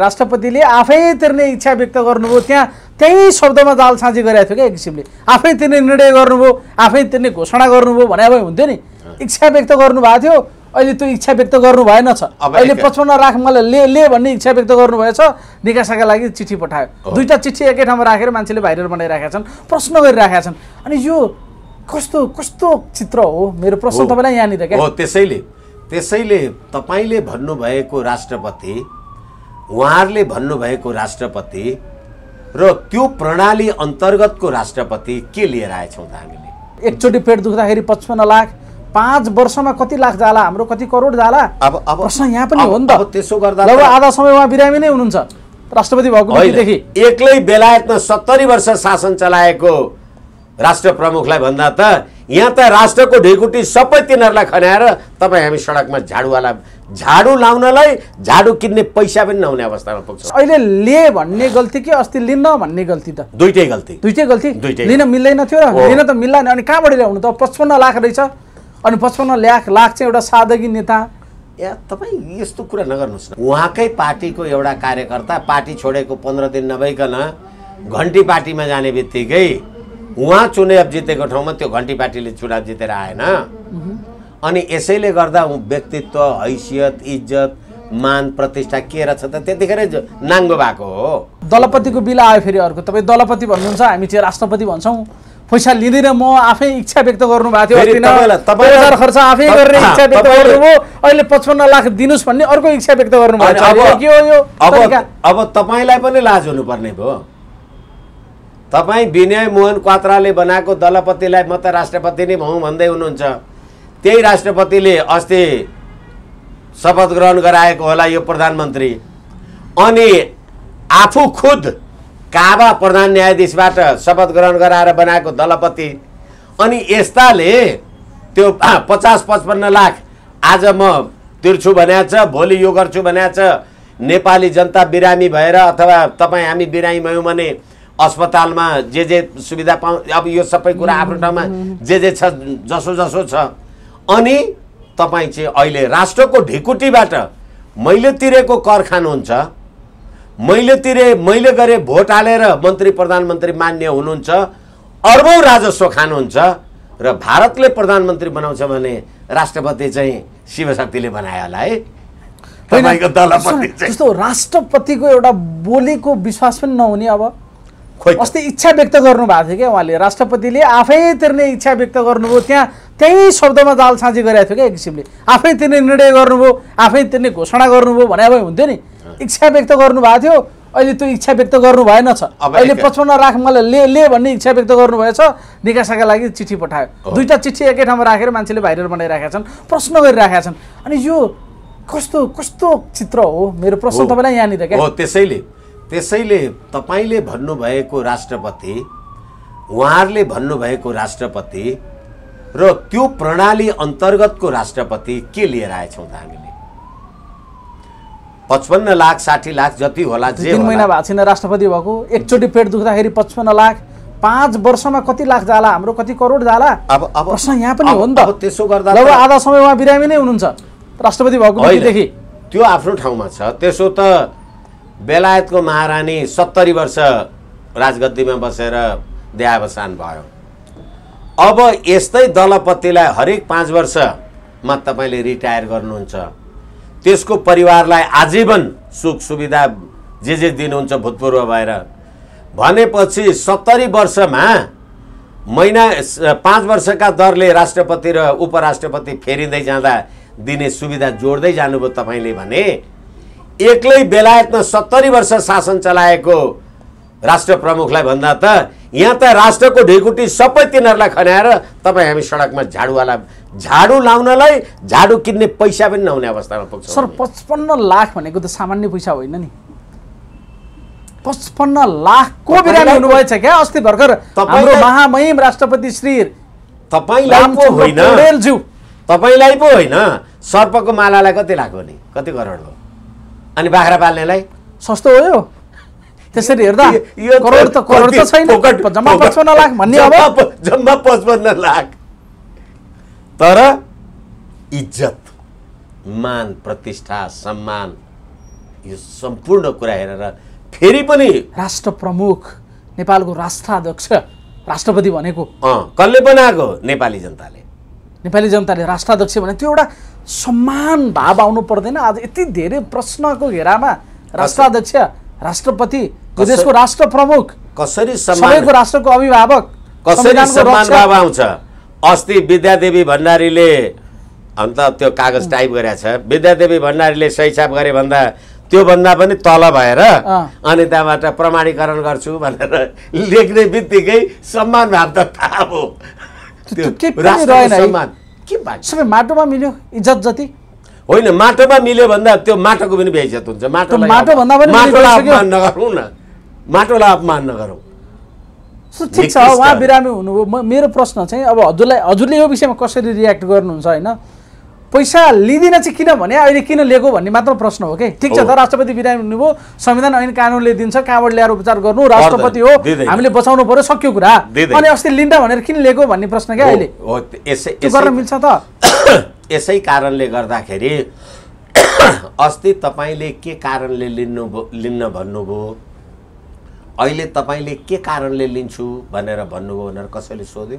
राष्ट्रपतिले आफै तिर्ने इच्छा व्यक्त गर्नुभयो। त्यहाँ त्यही शब्दमा जाल साँची गरेको थियो क्या एक किसिमले। आफै तिर्ने निर्णय गर्नुभयो आफै तिर्ने घोषणा गर्नुभयो भने भए हुन्थ्यो नि। इच्छा व्यक्त गर्नुभएको थियो अहिले त्यो इच्छा व्यक्त गर्नु भएन छ। अहिले पचपन्न लाख मलाई ले ले भन्ने इच्छा व्यक्त गर्नुभएछ निकासाका लागि चिठी पठायो। दुईवटा चिठी एकै ठाउँमा राखेर मान्छेले भाइरल बनाइरहेका छन् प्रश्न गरिरहेका छन्। अनि यो कस्तो कस्तो चित्र हो? मेरो प्रश्न। तपाईँलाई यहाँनिर क्या? त्यसैले त्यसैले तपाईँले भन्नुभएको राष्ट्रपति उहाँहरूले भन्नुभएको राष्ट्रपति र त्यो प्रणाली अन्तर्गतको राष्ट्रपति के लिएर आएछौँ त हामीले? एकचोटि पेट दुख्दाखेरि पचपन्न लाख पाँच वर्षमा कति लाख जाला? हाम्रो कति करोड जाला? अब अब प्रश्न यहाँ पनि अब- हो नि त। अब त्यसो गर्दा लगभग त- आधा समय उहाँ बिरामी नै हुनुहुन्छ। राष्ट्रपति भएको एक्लै बेलायतमा सत्तरी वर्ष शासन चलाएको राष्ट्र प्रमुखलाई भन्दा त यहाँ त राष्ट्रको ढिकुटी सबै तिनीहरूलाई खन्याएर तपाईँ हामी सडकमा झाडुवाला झाडु लाउनलाई झाडु किन्ने पैसा पनि नहुने अवस्थामा पुग्छ। अहिले ले भन्ने गल्ती कि अस्ति लिन्न भन्ने गल्ती त? दुइटै गल्ती। दुइटै गल्ती? दुइटै। लिन मिल्दैन थियो। लिन त मिल्दैन अनि कहाँबाट ल्याउनु त? पचपन्न लाख रहेछ। अनि पचपन्न लाख लाख चाहिँ एउटा सादगी नेता। या तपाईँ यस्तो कुरा नगर्नुहोस् न। उहाँकै पार्टीको एउटा कार्यकर्ता पार्टी छोडेको पन्ध्र दिन नभइकन घन्टी पार्टीमा जाने बित्तिकै उहाँ चुनाव जितेको ठाउँमा त्यो घन्टी पार्टीले चुनाव जितेर आएन। अनि यसैले गर्दा व्यक्तित्व हैसियत इज्जत मान प्रतिष्ठा के रहेछ त त्यतिखेरै नाङ्गो भएको हो। दलपतिको बिल आयो फेरि अर्को। तपाईँ दलपति भन्नुहुन्छ हामी चाहिँ राष्ट्रपति भन्छौँ। पैसा लिँदैन म आफै इच्छा व्यक्त गर्नुभएको थियो खर्च आफै गर्ने इच्छा व्यक्त गर्नुभयो। अहिले पचपन्न लाख दिनुहोस् भन्ने अर्को इच्छा व्यक्त गर्नुभएको के हो यो? अब तपाईँलाई पनि लाज हुनुपर्ने भयो। तपाईँ विनय मोहन क्वात्राले बनाएको दलपतिलाई म त राष्ट्रपति नै भौँ भन्दै हुनुहुन्छ। त्यही राष्ट्रपतिले अस्ति शपथ ग्रहण गराएको होला यो प्रधानमन्त्री। अनि आफू खुद काबा प्रधान न्यायाधीशबाट शपथ ग्रहण गराएर बनाएको दलपति। अनि यस्ताले त्यो पचास पचपन्न लाख आज म तिर्छु भनेको छ भोलि यो गर्छु भनेको छ नेपाली जनता बिरामी भएर अथवा तपाईँ हामी बिरामी भयौँ भने अस्पतालमा जे जे सुविधा पाउँ अब यो सबै कुरा आफ्नो ठाउँमा जे जे छ जसो जसो छ। अनि तपाईँ चाहिँ अहिले राष्ट्रको ढिकुटीबाट मैले तिरेको कर खानुहुन्छ मैले तिरे मैले गरे भोट हालेर मन्त्री प्रधानमन्त्री मान्य हुनुहुन्छ अर्बौँ राजस्व खानुहुन्छ र भारतले प्रधानमन्त्री बनाउँछ भने राष्ट्रपति चाहिँ शिवशक्तिले बनायो होला है। तपाईँको दलपति चाहिँ। जस्तो राष्ट्रपतिको एउटा बोलीको विश्वास पनि नहुने अब। खोइ। अस्ति इच्छा व्यक्त गर्नुभएको थियो क्या उहाँले। राष्ट्रपतिले आफै तिर्ने इच्छा व्यक्त गर्नुभयो त्यहाँ त्यही शब्दमा जाल साँची गरेको थियो क्या एक किसिमले। आफै तिर्ने निर्णय गर्नुभयो आफै तिर्ने घोषणा गर्नुभयो भने भए हुन्थ्यो नि। इच्छा व्यक्त गर्नुभएको थियो अहिले त्यो इच्छा व्यक्त गर्नु भएन छ। अब अहिले पचपन्न लाख मलाई ले ले भन्ने इच्छा व्यक्त गर्नुभएछ निकासाका लागि चिठी पठायो। दुईवटा चिठी एकै ठाउँमा राखेर मान्छेले भाइरल बनाइरहेका छन् प्रश्न गरिरहेका छन्। अनि यो कस्तो कस्तो चित्र हो? मेरो प्रश्न। तपाईँलाई यहाँनिर क्या? हो त्यसैले त्यसैले तपाईँले भन्नुभएको राष्ट्रपति उहाँहरूले भन्नुभएको राष्ट्रपति र त्यो प्रणाली अन्तर्गतको राष्ट्रपति के लिएर आएछौँ त हामीले? पचपन्न लाख साठी लाख जति होला जे तिन महिना भएको छैन राष्ट्रपति भएको। एकचोटि पेट दुख्दाखेरि पचपन्न लाख। पाँच वर्षमा कति लाख जाला? हाम्रो कति करोड जाला? अब अब प्रश्न यहाँ पनि अब- हो नि त। अब त्यसो गर्दा त- आधा समय उहाँ बिरामी नै हुनुहुन्छ राष्ट्रपति भएको मितिदेखि त्यो आफ्नो ठाउँमा छ। त्यसो त बेलायतको महारानी सत्तरी वर्ष राजगद्दीमा बसेर देहावसान भयो। अब यस्तै दलपतिलाई हरेक पाँच वर्षमा तपाईँले रिटायर गर्नुहुन्छ। त्यसको परिवारलाई आजीवन सुख सुविधा जे जे दिनुहुन्छ भूतपूर्व भएर। भनेपछि सत्तरी वर्षमा महिना पाँच वर्षका दरले राष्ट्रपति र उपराष्ट्रपति फेरिँदै जाँदा दिने सुविधा जोड्दै जानुभयो तपाईँले भने एक्लै बेलायतमा सत्तरी वर्ष शासन चलाएको राष्ट्र प्रमुखलाई भन्दा त यहाँ त राष्ट्रको ढिकुटी सबै तिनीहरूलाई खन्याएर तपाईँ हामी सडकमा झाडुवाला झाडु लाउनलाई झाडु किन्ने पैसा पनि नहुने अवस्थामा पुग्छ सर पचपन्न लाख भनेको त सामान्य पैसा होइन नि। पचपन्न लाखको बिरामी हुनुभएछ क्या? अस्ति भर्खर हाम्रो महामहिम राष्ट्रपति श्री तपाईँलाई पो होइन। तपाईँलाई पो होइन। सर्पको मालालाई कति लाख हो नि? कति करोड हो अनि बाख्रा पाल्नेलाई? सस्तो हो यो त्यसरी हेर्दा यो- करोड त करोड त छैन। जम्मा पचपन्न लाख भन्ने अब। जम्मा पचपन्न लाख। तर इज्जत मान प्रतिष्ठा सम्मान यो सम्पूर्ण कुरा हेरेर फेरि पनि राष्ट्र प्रमुख नेपालको राष्ट्राध्यक्ष राष्ट्रपति भनेको। कसले बनाएको? नेपाली जनताले। नेपाली जनताले राष्ट्राध्यक्ष भने त्यो एउटा सम्मान भाव आउनु पर्दैन। आज यति धेरै प्रश्नको घेरामा राष्ट्राध्यक्ष राष्ट्रपति यो देशको राष्ट्र प्रमुख कसरी सबैको राष्ट्रको अभिभावक कसरी आउँछ अस्ति विद्यादेवी भण्डारीले अन्त त्यो कागज टाइप गरेको छ विद्यादेवी भण्डारीले सही छाप गरे भन्दा त्योभन्दा पनि तल भएर। अनि त्यहाँबाट प्रमाणीकरण गर्छु भनेर लेख्ने बित्तिकै सम्मान भाव त थाहा है। सम्मान के बाँकी सबै माटोमा मिल्यो इज्जत जति। होइन माटोमा मिल्यो भन्दा त्यो माटोको पनि बेइज्जत हुन्छ। माटोलाई माटो भन्दा पनि माटोलाई। अपमान नगरौँ न। माटोलाई अपमान नगरौँ। ठिक छ। उहाँ बिरामी हुनुभयो। मेरो प्रश्न चाहिँ अब हजुरलाई हजुरले यो विषयमा कसरी रियाक्ट गर्नुहुन्छ होइन? पैसा लिँदिन चाहिँ किन भने अहिले किन लिएको भन्ने मात्र प्रश्न हो कि? ठिक छ। त राष्ट्रपति बिरामी हुनुभयो। संविधान ऐन कानुनले दिन्छ कहाँबाट ल्याएर उपचार गर्नु। राष्ट्रपति हो। हामीले बचाउनु पर्यो सक्यो कुरा। अनि अस्ति लिन्दा भनेर किन लिएको भन्ने प्रश्न क्या अहिले? गर्न मिल्छ त। यसै कारणले गर्दाखेरि अस्ति तपाईँले के कारणले लिनु लिन्न भन्नुभयो? अहिले तपाईँले के कारणले लिन्छु भनेर भन्नुभयो भनेर कसैले सोध्यो?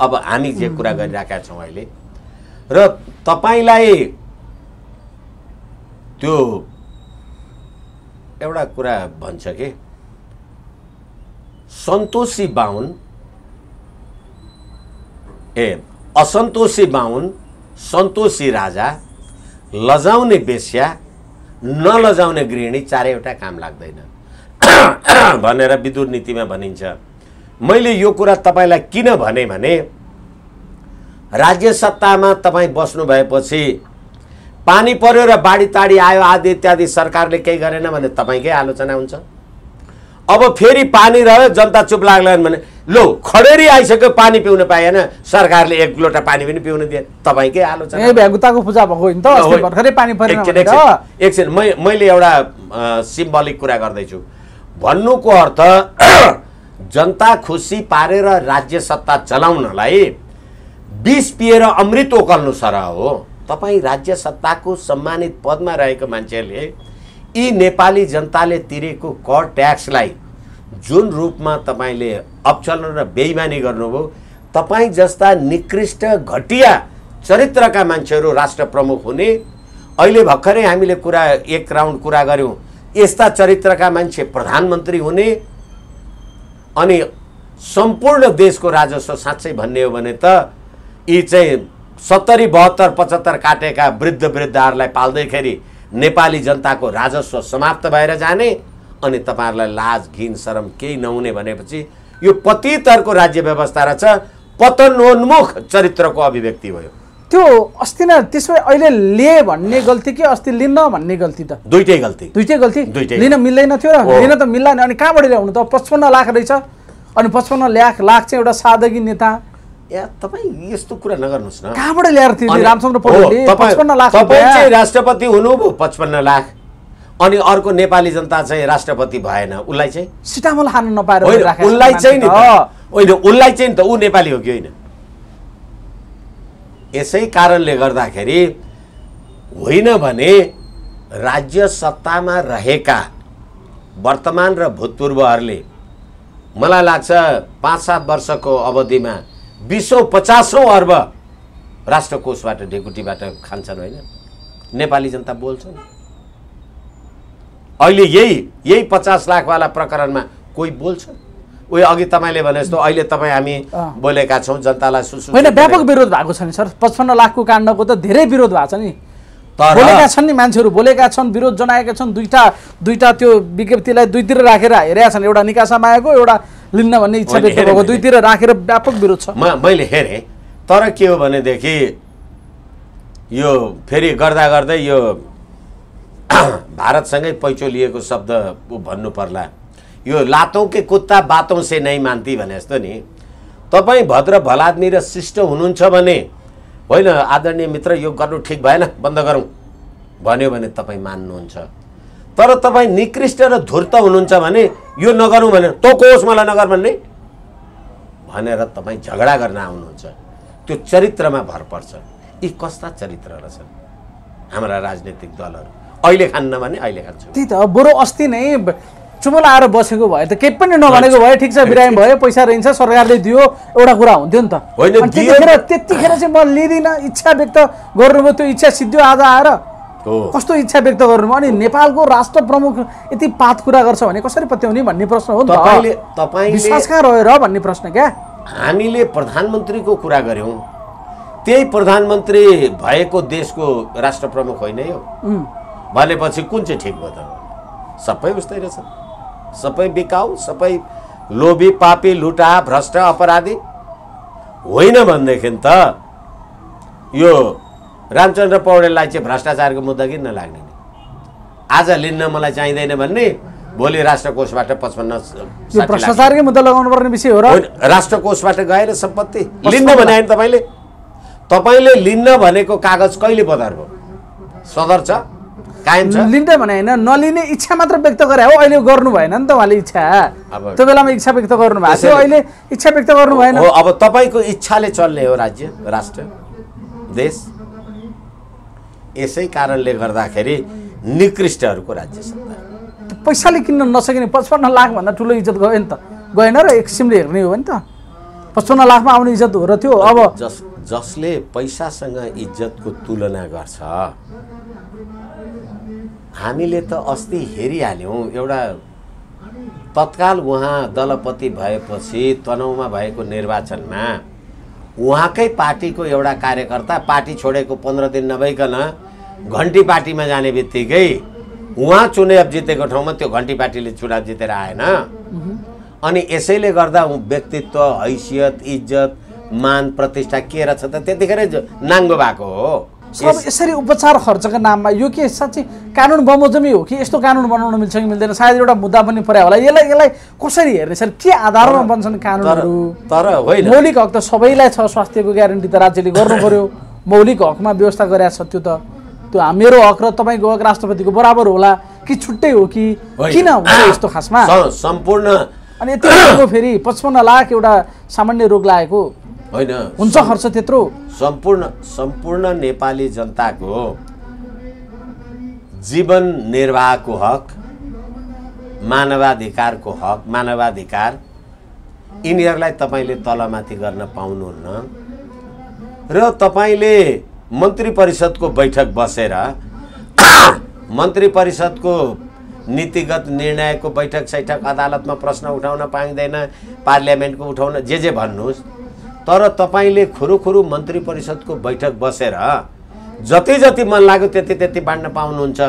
अब हामी जे कुरा गरिरहेका छौँ अहिले। र तपाईँलाई त्यो एउटा कुरा भन्छ कि? सन्तोषी बाहुन ए असन्तोषी बाहुन सन्तोषी राजा लजाउने बेस्या नलजाउने गृहिणी चारैवटा काम लाग्दैन। भनेर विदुर नीतिमा भनिन्छ। मैले यो कुरा तपाईँलाई किन भने भने राज्य सत्तामा तपाईँ बस्नु भएपछि पानी पर्यो र बाढी ताडी आयो आदि इत्यादि सरकारले केही गरेन भने तपाईँकै आलोचना हुन्छ। अब फेरि पानी रह्यो जनता चुप लाग्ला भने लो खडेरी आइसक्यो पानी पिउन पाएन सरकारले एक लोटा पानी पनि पिउन दिए तपाईँकै आलोचना भ्यागुताको पूजा भएको होइन त। भर्खरै पानी एकछिन मै मैले एउटा सिम्बलिक कुरा गर्दैछु। भन्नुको अर्थ जनता खुसी पारेर राज्य सत्ता चलाउनलाई विष पिएर अमृत ओकल्नु सरह हो। तपाईँ राज्य सत्ताको सम्मानित पदमा रहेको मान्छेले यी नेपाली जनताले तिरेको कर ट्याक्सलाई जुन रूपमा तपाईँले अप्चलन र बेइमानी गर्नुभयो तपाईँ जस्ता निकृष्ट घटिया चरित्रका मान्छेहरू राष्ट्र प्रमुख हुने अहिले भर्खरै हामीले कुरा एक राउन्ड कुरा गऱ्यौँ यस्ता चरित्रका मान्छे प्रधानमन्त्री हुने अनि सम्पूर्ण देशको राजस्व साँच्चै भन्ने हो भने त यी चाहिँ सत्तरी बहत्तर पचहत्तर काटेका वृद्ध वृद्धहरूलाई पाल्दैखेरि नेपाली जनताको राजस्व समाप्त भएर जाने अनि तपाईँहरूलाई लाज घिन शरम केही नहुने भनेपछि यो पतितहरूको राज्य व्यवस्था रहेछ पतनोन्मुख चरित्रको अभिव्यक्ति भयो। त्यो अस्ति नै त्यसो भए अहिले लिए भन्ने गल्ती कि अस्ति लिन्न भन्ने गल्ती त? दुइटै गल्ती। दुइटै गल्ती? दुइटै। लिन मिल्दैन थियो र। लिन त मिल्दैन अनि कहाँबाट ल्याउनु त? पचपन्न लाख रहेछ। अनि पचपन्न लाख लाख चाहिँ एउटा सादगी नेता या तपाईँ यस्तो कुरा नगर्नुहोस् न। कहाँबाट ल्याएर थियो रामचन्द्र तपाईँ-। चाहिँ राष्ट्रपति हुनुभयो पचपन्न लाख। अनि अर्को नेपाली जनता चाहिँ राष्ट्रपति भएन। उसलाई चाहिँ सिटामल खान नपाएर उसलाई चाहिँ नि होइन उसलाई चाहिँ नि त ऊ नेपाली हो कि होइन? यसै कारणले गर्दाखेरि होइन भने राज्य सत्तामा रहेका वर्तमान र भूतपूर्वहरूले मलाई लाग्छ पाँच सात वर्षको अवधिमा बिसौँ पचासौँ अर्ब राष्ट्रकोषबाट ढेकुटीबाट खान्छन् होइन? नेपाली जनता बोल्छन् अहिले यही यही पचास लाखवाला प्रकरणमा कोही बोल्छ? उयो अघि तपाईँले भने जस्तो अहिले तपाईँ हामी। बोलेका छौँ जनतालाई सुसु होइन व्यापक विरोध भएको छ नि सर। पचपन्न लाखको काण्डको त धेरै विरोध भएको छ नि। तर बोलेका छन् नि मान्छेहरू बोलेका छन् विरोध जनाएका छन्। दुईटा दुईटा त्यो विज्ञप्तिलाई दुईतिर राखेर हेरेका छन्। एउटा निकासामा आएको एउटा लिन्न भन्ने इच्छा व्यक्त भएको। दुईतिर राखेर व्यापक विरोध छ। म मैले हेरेँ। तर के हो भनेदेखि यो फेरि गर्दा गर्दै यो भारतसँगै पैँचो लिएको शब्द ऊ भन्नु पर्ला। यो लातौँ के कुत्ता बातौँ से नै मान्ती भने जस्तो नि। तपाईँ भद्र भलादमी र शिष्ट हुनुहुन्छ भने होइन आदरणीय मित्र यो गर्नु ठिक भएन बन्द गरौँ। भन्यो भने तपाईँ मान्नुहुन्छ। तर तपाईँ निकृष्ट र धूर्त हुनुहुन्छ भने यो नगरौँ भने तँ कोस् मलाई नगर भन्ने? भनेर तपाईँ झगडा गर्न आउनुहुन्छ। त्यो चरित्रमा भर पर्छ। यी कस्ता चरित्र रहेछन्? हाम्रा राजनैतिक दलहरू। अहिले खान्न भने अहिले खान्छु। त्यही त बरु अस्ति नै चुप लाएर बसेको भए त केही पनि नभनेको भए ठिक छ बिरामी भयो पैसा रहन्छ सरकारले दियो एउटा कुरा हुन्थ्यो नि त। होइन, त्यतिखेर चाहिँ म लिँदिनँ इच्छा व्यक्त गर्नुभयो त्यो इच्छा सिद्धियो आज आएर। कस्तो इच्छा व्यक्त गर्नुभयो? अनि नेपालको राष्ट्र प्रमुख यति पात कुरा गर्छ भने कसरी पत्याउने भन्ने प्रश्न हो विश्वास कहाँ रह्यो र भन्ने प्रश्न क्या? हामीले प्रधानमन्त्रीको कुरा गऱ्यौँ। त्यही प्रधानमन्त्री भएको देशको राष्ट्र प्रमुख होइन यो। भनेपछि कुन चाहिँ ठिक भयो त? सबै उस्तै रहेछ। सबै बिकाउ सबै लोभी पापी लुटा भ्रष्ट अपराधी। होइन भनेदेखि त यो रामचन्द्र पौडेललाई चाहिँ भ्रष्टाचारको मुद्दा किन नलाग्ने नि आज लिन्न मलाई चाहिँदैन भन्ने भोलि राष्ट्रकोषबाट पचपन्न भ्रष्टाचारकै मुद्दा लगाउनु पर्ने विषय हो राष्ट्रकोषबाट गएर सम्पत्ति लिन्न भने होइन तपाईँले। तपाईँले लिन्न भनेको कागज कहिले बदर भयो सदर छ? कायम छ? लिँदै भने होइन नलिने इच्छा मात्र व्यक्त गरे हो अहिले गर्नु भएन नि त उहाँले इच्छा। त्यो बेलामा इच्छा व्यक्त गर्नु भएको थियो अहिले इच्छा व्यक्त गर्नु भएन। हो अब तपाईँको इच्छाले चल्ने हो राज्य राष्ट्र देश। यसै कारणले गर्दाखेरि निकृष्टहरूको राज्य सत्ता पैसाले किन्न नसकिने पचपन्न लाखभन्दा ठुलो इज्जत गयो नि त। गएन र एक किसिमले हेर्ने हो नि त। पचपन्न लाखमा आउने इज्जत हो र त्यो अब जस जसले पैसासँग इज्जतको तुलना गर्छ हामीले त अस्ति हेरिहाल्यौँ एउटा तत्काल उहाँ दलपति भएपछि तनहुमा भएको निर्वाचनमा उहाँकै पार्टीको एउटा कार्यकर्ता पार्टी छोडेको पन्ध्र दिन नभइकन घन्टी पार्टीमा जाने बित्तिकै उहाँ चुनाव जितेको ठाउँमा त्यो घन्टी पार्टीले चुनाव जितेर आएन। अनि यसैले गर्दा व्यक्तित्व हैसियत इज्जत मान प्रतिष्ठा के रहेछ त त्यतिखेरै नाङ्गो भएको हो। सब यसरी उपचार खर्चको नाममा यो के साँच्चै कानुन बमोजमी हो कि यस्तो कानुन बनाउन मिल्छ कि मिल्दैन? सायद एउटा मुद्दा पनि पर्यो होला। यसलाई यसलाई कसरी हेर्ने सर? के आधारमा बन्छन् कानुनहरू? तर होइन। मौलिक हक त सबैलाई छ। स्वास्थ्यको ग्यारेन्टी त राज्यले गर्नु पर्यो। मौलिक हकमा व्यवस्था गरेको छ त्यो त। त्यो मेरो हक र तपाईँको हक राष्ट्रपतिको बराबर होला। कि छुट्टै हो कि। किन हुन्छ यस्तो खासमा? सम्पूर्ण अनि यति फेरि पचपन्न लाख एउटा सामान्य रोग लागेको। होइन हुन्छ खर्च त्यत्रो? सम्पूर्ण सम्पूर्ण नेपाली जनताको जीवन निर्वाहको हक मानवाधिकारको हक मानवाधिकार यिनीहरूलाई तपाईँले तलमाथि गर्न पाउनुहुन्न। र तपाईँले मन्त्री परिषदको बैठक बसेर मन्त्री परिषदको नीतिगत निर्णयको बैठक सैठक अदालतमा प्रश्न उठाउन पाइँदैन पार्लियामेन्टको उठाउन जे जे भन्नुहोस्। तर तपाईँले खुरुखुरु मन्त्री परिषदको बैठक बसेर जति जति मन लाग्यो त्यति त्यति बाँड्न पाउनुहुन्छ।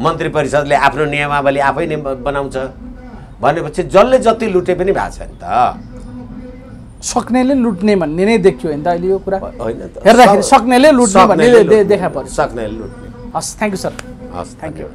मन्त्री परिषदले आफ्नो नियमावली आफै नै बनाउँछ। भनेपछि जसले जति लुटे पनि भएको छ नि त। सक्नेले लुट्ने भन्ने नै देखियो होइन त अहिले यो कुरा। हेर्दाखेरि सक- सक्नेले लुट्ने भन्ने। देखा पर्यो सक्नेले लुट्ने। हस् थ्याङ्क यू सर हस् थ्याङ्क यू